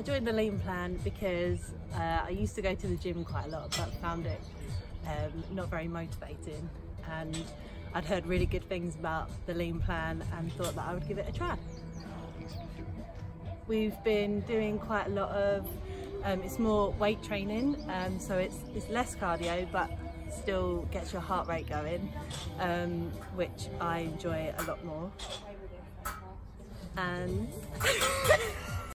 I joined the lean plan because uh, I used to go to the gym quite a lot but found it um, not very motivating and I'd heard really good things about the lean plan and thought that I would give it a try. We've been doing quite a lot of, um, it's more weight training um, so it's, it's less cardio but still gets your heart rate going um, which I enjoy a lot more and